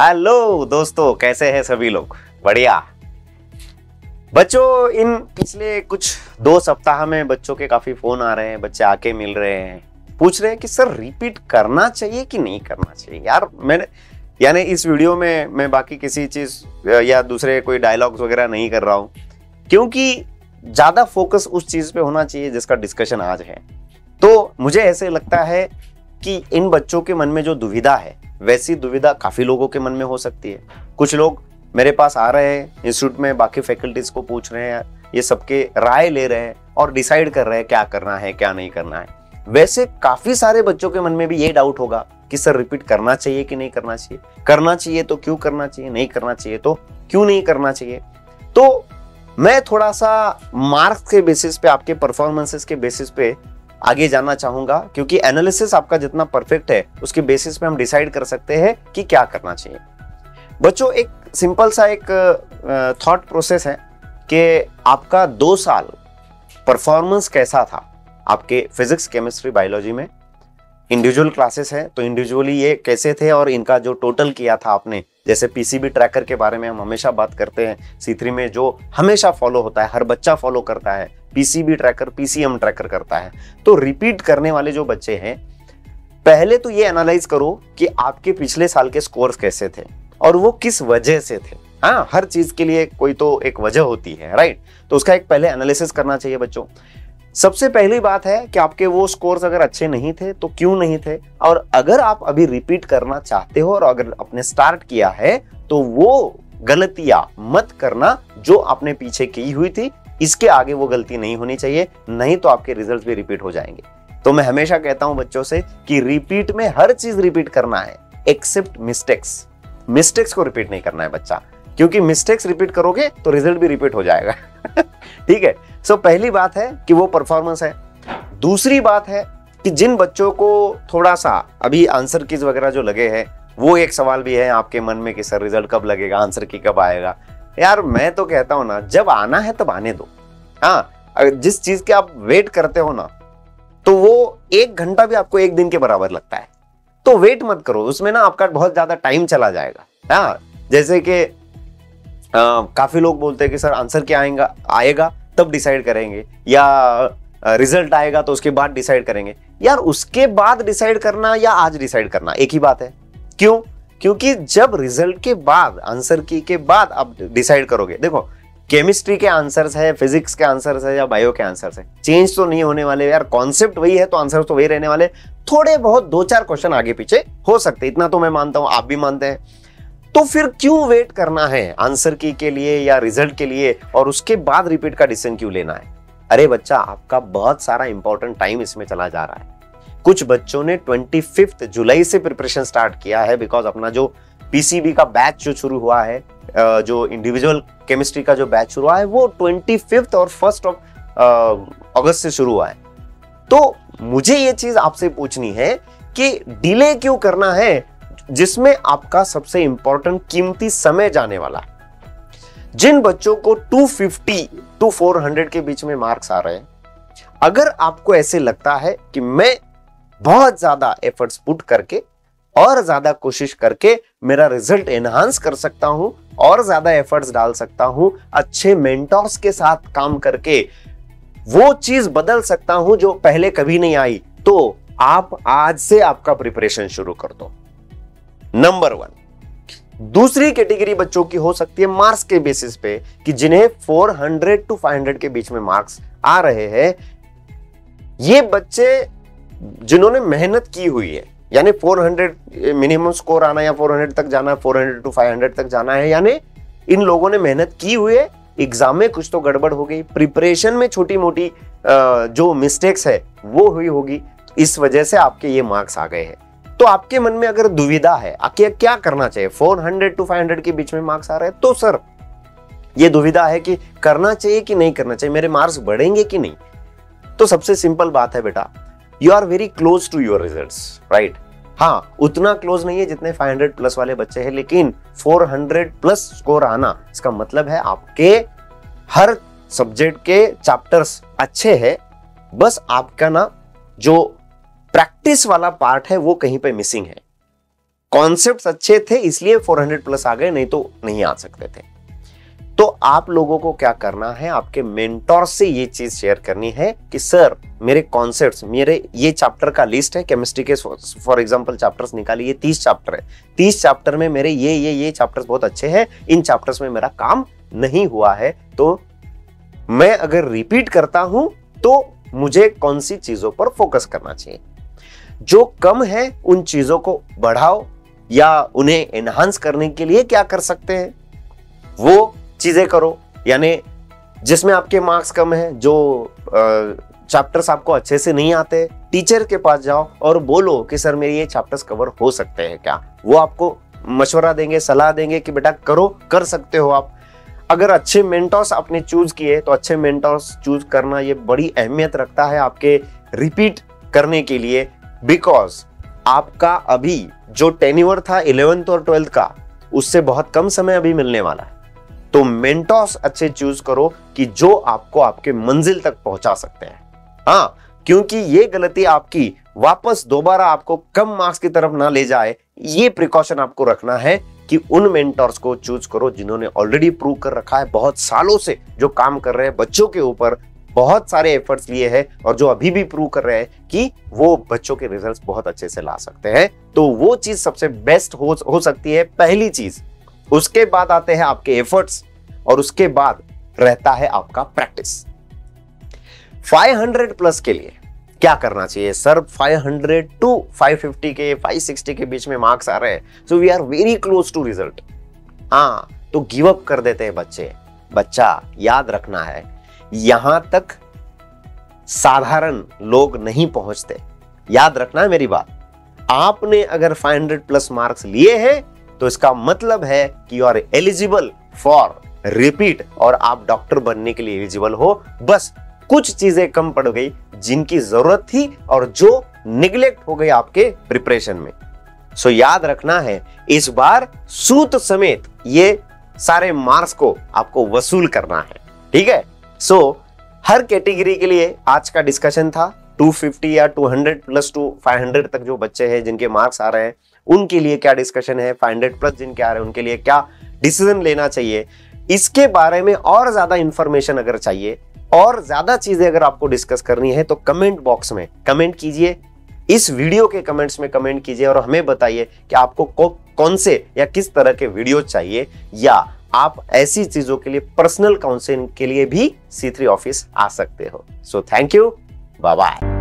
Hello दोस्तों, कैसे हैं सभी लोग? बढ़िया। बच्चों, इन पिछले कुछ दो सप्ताह में बच्चों के काफ़ी फ़ोन आ रहे हैं, बच्चे आके मिल रहे हैं। पूछ रहे हैं कि, सर रिपीट करना चाहिए कि नहीं करना चाहिए? यार, मैंने, यानी इस वीडियो में मैं बाकी किसी चीज़, या दूसरे कोई डायलॉग्स वगैरह नहीं कर रहा हूँ। क्योंकि ज़्यादा फोकस उस चीज़ पे होना चाहिए जिसका डिस्कशन आज है। तो मुझे ऐसे लगता है कि इन बच्चों के मन में जो दुविधा है, वैसी दुविधा काफ़ी लोगों के मन में हो सकती है। कुछ लोग मेरे पास आ रहे हैं, इंस्टीट्यूट में बाकी फैकल्टीज को पूछ रहे हैं, ये सबके राय ले रहे हैं और डिसाइड कर रहे हैं क्या करना है, क्या नहीं करना है। वैसे काफ़ी सारे बच्चों के मन में भी ये डाउट होगा कि सर रिपीट करना चाहिए कि नहीं करना चाहिए? करना चाहिए तो क्यों करना चाहिए, नहीं करना चाहिए तो क्यों नहीं करना चाहिए? तो मैं थोड़ा सा मार्क्स के बेसिस पे, आपके परफॉर्मेंसेस के बेसिस पे आगे जाना चाहूँगा, क्योंकि एनालिसिस आपका जितना परफेक्ट है, उसके बेसिस पे हम डिसाइड कर सकते हैं कि क्या करना चाहिए। बच्चों, एक सिंपल सा एक थॉट प्रोसेस है कि आपका दो साल परफॉर्मेंस कैसा था? आपके फिजिक्स केमिस्ट्री बायोलॉजी में इंडिविजुअल क्लासेस हैं तो इंडिविजुअली ये कैसे थे और इनका जो टोटल किया था आपने? जैसे पीसीबी ट्रैकर के बारे में हम हमेशा बात करते हैं सी में जो हमेशा फॉलो होता है, हर बच्चा फॉलो करता है पीसीबी ट्रैकर, पीसीएम ट्रैकर करता है। तो रिपीट करने वाले जो बच्चे हैं, पहले तो ये एनालाइज करो कि आपके पिछले साल के स्कोर्स कैसे थे और वो किस वजह से थे। हाँ हर चीज़ के लिए कोई तो एक वजह होती है राइट तो उसका एक पहले एनालिसिस करना चाहिए बच्चों। सबसे पहली बात है कि आपके वो स्कोर्स अगर अच्छे नहीं थे तो क्यों नहीं थे? और अगर आप अभी रिपीट करना चाहते हो और अगर आपने स्टार्ट किया है तो वो गलतियाँ मत करना जो आपने पीछे की हुई थी इसके आगे वो गलती नहीं होनी चाहिए नहीं तो आपके रिज़ल्ट भी रिपीट हो जाएँगे। तो मैं हमेशा कहता हूँ बच्चों से कि रिपीट में हर चीज़ रिपीट करना है एक्सेप्ट मिस्टेक्स मिस्टेक्स को रिपीट नहीं करना है बच्चा। क्योंकि मिस्टेक्स रिपीट करोगे तो रिज़ल्ट भी रिपीट हो जाएगा। ठीक है? सो so, पहली बात है कि वो परफॉर्मेंस है। दूसरी बात है कि जिन बच्चों को थोड़ा सा अभी आंसर कीज वगैरह जो लगे हैं वो एक सवाल भी है आपके मन में कि सर रिज़ल्ट कब लगेगा? आंसर की कब आएगा? यार मैं तो कहता हूँ ना, जब आना है तब आने दो। हाँ जिस चीज़ के आप वेट करते हो ना तो वो एक घंटा भी आपको एक दिन के बराबर लगता है। तो वेट मत करो, उसमें ना आपका बहुत ज़्यादा टाइम चला जाएगा। हाँ जैसे कि काफ़ी लोग बोलते हैं कि सर आंसर क्या आएगा आएगा, तब डिसाइड करेंगे, या रिज़ल्ट आएगा तो उसके बाद डिसाइड करेंगे। यार उसके बाद डिसाइड करना या आज डिसाइड करना, एक ही बात है। क्यों? क्योंकि जब रिज़ल्ट के बाद आंसर की के बाद आप डिसाइड करोगे, देखो केमिस्ट्री के आंसर्स है फिजिक्स के आंसर्स है या बायो के आंसर्स है चेंज तो नहीं होने वाले, यार कॉन्सेप्ट वही है तो आंसर तो वही रहने वाले थोड़े बहुत दो चार क्वेश्चन आगे पीछे हो सकते इतना तो मैं मानता हूँ, आप भी मानते हैं। तो फिर क्यों वेट करना है आंसर की के लिए या रिज़ल्ट के लिए और उसके बाद रिपीट का डिसीज़न क्यों लेना है? अरे बच्चा, आपका बहुत सारा इंपॉर्टेंट टाइम इसमें चला जा रहा है। कुछ बच्चों ने ट्वेंटी फिफ्थ जुलाई से प्रिपरेशन स्टार्ट किया है बिकॉज़ अपना जो पीसीबी का बैच जो शुरू हुआ है जो इंडिविजुअल केमिस्ट्री का जो बैच शुरू हुआ है, वो ट्वेंटी और फ़र्स्ट ऑफ़ अगस्त से शुरू हुआ है। तो मुझे ये चीज़ आपसे पूछनी है कि डिले क्यों करना है, जिसमें आपका सबसे इंपॉर्टेंट कीमती समय जाने वाला है। जिन बच्चों को 250 टू 400 के बीच में मार्क्स आ रहे हैं, अगर आपको ऐसे लगता है कि मैं बहुत ज़्यादा एफर्ट्स पुट करके और ज़्यादा कोशिश करके मेरा रिज़ल्ट एनहांस कर सकता हूँ और ज़्यादा एफर्ट्स डाल सकता हूँ, अच्छे मेंटर्स के साथ काम करके वो चीज़ बदल सकता हूँ जो पहले कभी नहीं आई। तो आप आज से आपका प्रिपरेशन शुरू कर दो। नंबर वन दूसरी कैटेगरी बच्चों की हो सकती है मार्क्स के बेसिस पे कि जिन्हें 400 टू 500 के बीच में मार्क्स आ रहे हैं। ये बच्चे जिन्होंने मेहनत की हुई है, यानी 400 मिनिमम स्कोर आना या 400 तक जाना 400 टू 500 तक जाना है, यानी इन लोगों ने मेहनत की हुई है एग्ज़ाम में कुछ तो गड़बड़ हो गई प्रिपरेशन में छोटी मोटी जो मिस्टेक्स है, वो हुई होगी, इस वजह से आपके ये मार्क्स आ गए हैं। तो आपके मन में अगर दुविधा है आखिर क्या करना चाहिए? 400 टू 500 के बीच में मार्क्स आ रहे हैं? तो सर ये दुविधा है कि करना चाहिए कि नहीं करना चाहिए? मेरे मार्क्स बढ़ेंगे कि नहीं? तो सबसे सिंपल बात है बेटा you are very close to your result right हाँ उतना क्लोज नहीं है जितने 500 प्लस वाले बच्चे हैं, लेकिन 400 प्लस स्कोर आना, इसका मतलब है आपके हर सब्जेक्ट के चैप्टर्स अच्छे हैं, बस आपका ना जो प्रैक्टिस वाला पार्ट है, वो कहीं पे मिसिंग है। कॉन्सेप्ट अच्छे थे, इसलिए 400 प्लस आ गए, नहीं तो नहीं आ सकते थे। तो आप लोगों को क्या करना है? आपके मेंटोर से ये चीज़ शेयर करनी है कि, सर, मेरे कॉन्सेप्ट्स मेरे ये चैप्टर का लिस्ट है केमिस्ट्री के फॉर एग्जांपल चैप्टर्स निकालिए तीस चैप्टर है। तीस चैप्टर में मेरे ये ये ये चैप्टर्स बहुत अच्छे हैं, इन चैप्टर्स में मेरा काम नहीं हुआ है। तो मैं अगर रिपीट करता हूँ तो मुझे कौन सी चीज़ों पर फोकस करना चाहिए? जो कम है, उन चीज़ों को बढ़ाओ या उन्हें एनहांस करने के लिए क्या कर सकते हैं? वो चीज़ें करो, यानी जिसमें आपके मार्क्स कम है, जो चैप्टर्स आपको अच्छे से नहीं आते टीचर के पास जाओ और बोलो कि, सर, मेरे ये चैप्टर्स कवर हो सकते हैं क्या? वो आपको मशवरा देंगे, सलाह देंगे कि, बेटा, करो, कर सकते हो आप। अगर अच्छे मेंटर्स आपने चूज़ किए तो अच्छे मेंटर्स चूज़ करना ये बड़ी अहमियत रखता है आपके रिपीट करने के लिए बिकॉज़ आपका अभी जो टेन्यूअर था इलेवेंथ और ट्वेल्थ का, उससे बहुत कम समय अभी मिलने वाला है। तो मेंटोस अच्छे चूज़ करो कि जो आपको आपके मंजिल तक पहुँचा सकते हैं। हाँ क्योंकि ये गलती आपकी वापस दोबारा आपको कम मार्क्स की तरफ़ ना ले जाए ये प्रिकॉशन आपको रखना है कि उन मेंटर्स को चूज़ करो जिन्होंने ऑलरेडी प्रूव कर रखा है बहुत सालों से जो काम कर रहे हैं बच्चों के ऊपर बहुत सारे एफर्ट्स लिए हैं और जो अभी भी प्रूव कर रहे हैं कि वो बच्चों के रिजल्ट्स बहुत अच्छे से ला सकते हैं। तो वो चीज़ सबसे बेस्ट हो, हो सकती है पहली चीज़। उसके बाद आते हैं आपके एफर्ट्स और उसके बाद रहता है आपका प्रैक्टिस 500 प्लस के लिए क्या करना चाहिए? सर 500 टू 550 के 560 के बीच में मार्क्स आ रहे हैं। So we are very close to result हाँ तो गिव अप कर देते हैं बच्चे। बच्चा, याद रखना है, यहाँ तक साधारण लोग नहीं पहुँचते। याद रखना है मेरी बात। आपने अगर 500 प्लस मार्क्स लिए हैं तो इसका मतलब है कि you are eligible for repeat और आप डॉक्टर बनने के लिए एलिजिबल हो। बस कुछ चीज़ें कम पड़ गई जिनकी ज़रूरत थी और जो निग्लेक्ट हो गई आपके प्रिपरेशन में। सो याद रखना है, इस बार सूत समेत ये सारे मार्क्स को आपको वसूल करना है। ठीक है? सो हर कैटेगरी के लिए आज का डिस्कशन था। 250 या 200 प्लस टू 500 तक जो बच्चे हैं, जिनके मार्क्स आ रहे हैं उनके लिए क्या डिस्कशन है? 500 प्लस जिनके आ रहे हैं, उनके लिए क्या डिसीज़न लेना चाहिए? इसके बारे में और ज़्यादा इंफॉर्मेशन अगर चाहिए, और ज़्यादा चीज़ें अगर आपको डिस्कस करनी है तो कमेंट बॉक्स में कमेंट कीजिए। इस वीडियो के कमेंट्स में कमेंट कीजिए और हमें बताइए कि आपको कौन से या किस तरह के वीडियो चाहिए, या आप ऐसी चीज़ों के लिए पर्सनल काउंसलिंग के लिए भी सी ऑफ़िस आ सकते हो। So thank you bye bye